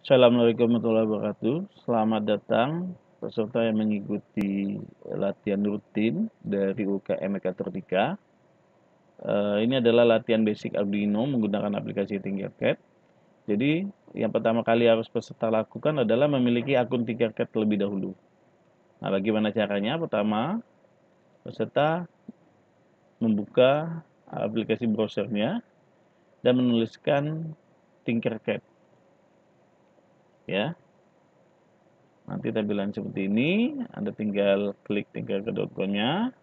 Assalamualaikum warahmatullahi wabarakatuh. Selamat datang peserta yang mengikuti latihan rutin dari UKM Mekatronika. Uh, ini adalah latihan basic Arduino menggunakan aplikasi Tinkercad. Jadi, yang pertama kali harus peserta lakukan adalah memiliki akun Tinkercad terlebih dahulu. Nah, bagaimana caranya? Pertama, peserta membuka aplikasi browsernya dan menuliskan Tinkercad ya. Nanti tampilan seperti ini. Anda tinggal klik tinkercad.com nya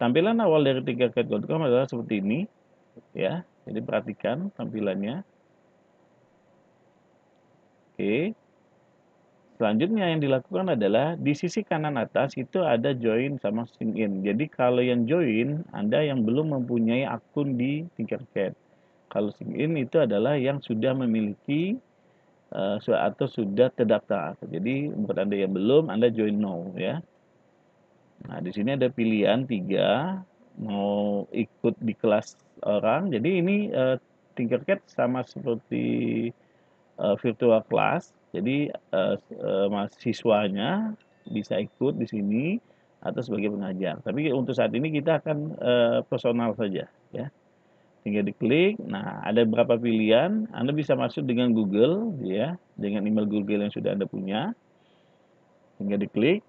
tampilan awal dari tinkercad.com adalah seperti ini ya. Jadi perhatikan tampilannya. Oke. Selanjutnya yang dilakukan adalah di sisi kanan atas itu ada join sama sign in. Jadi kalau yang join Anda yang belum mempunyai akun di Tinkercad. Kalau sign in itu adalah yang sudah memiliki uh, atau sudah terdaftar. Jadi buat Anda yang belum, Anda join now ya. Nah, di sini ada pilihan tiga mau ikut di kelas orang. Jadi ini uh, Tinkercad sama seperti uh, virtual class. Jadi uh, uh, mahasiswanya bisa ikut di sini atau sebagai pengajar. Tapi untuk saat ini kita akan uh, personal saja ya tinggal diklik. Nah ada beberapa pilihan. Anda bisa masuk dengan Google ya dengan email Google yang sudah Anda punya. Tinggal diklik.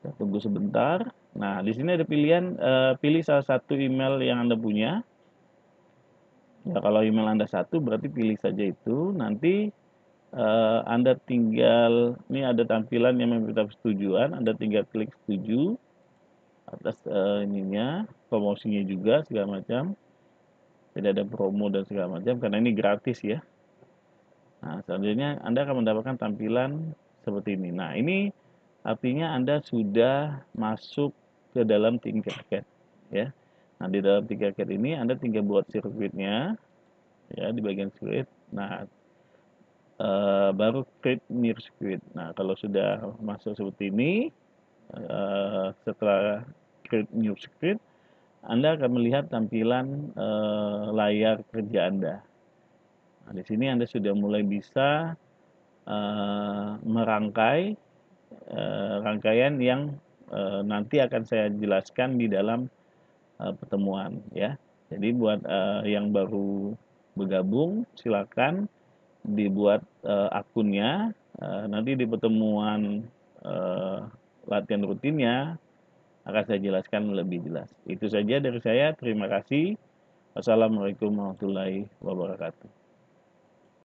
Kita tunggu sebentar. Nah di sini ada pilihan uh, pilih salah satu email yang Anda punya. Ya kalau email Anda satu berarti pilih saja itu. Nanti uh, Anda tinggal ini ada tampilan yang memberitahu persetujuan Anda tinggal klik setuju atas uh, ininya promosinya juga segala macam. Tidak ada promo dan segala macam karena ini gratis ya. Nah selanjutnya anda akan mendapatkan tampilan seperti ini. Nah ini artinya anda sudah masuk ke dalam Tinkercad ya. Nah di dalam Tinkercad ini anda tinggal buat sirkuitnya ya di bagian sirkuit. Nah uh, baru create new circuit nah kalau sudah masuk seperti ini uh, setelah create new script, Anda akan melihat tampilan uh, layar kerja Anda. Nah, di sini Anda sudah mulai bisa uh, merangkai uh, rangkaian yang uh, nanti akan saya jelaskan di dalam uh, pertemuan ya. Jadi buat uh, yang baru bergabung silakan dibuat uh, akunnya uh, nanti di pertemuan uh, latihan rutinnya akan saya jelaskan lebih jelas. Itu saja dari saya. Terima kasih. Wassalamualaikum warahmatullahi wabarakatuh.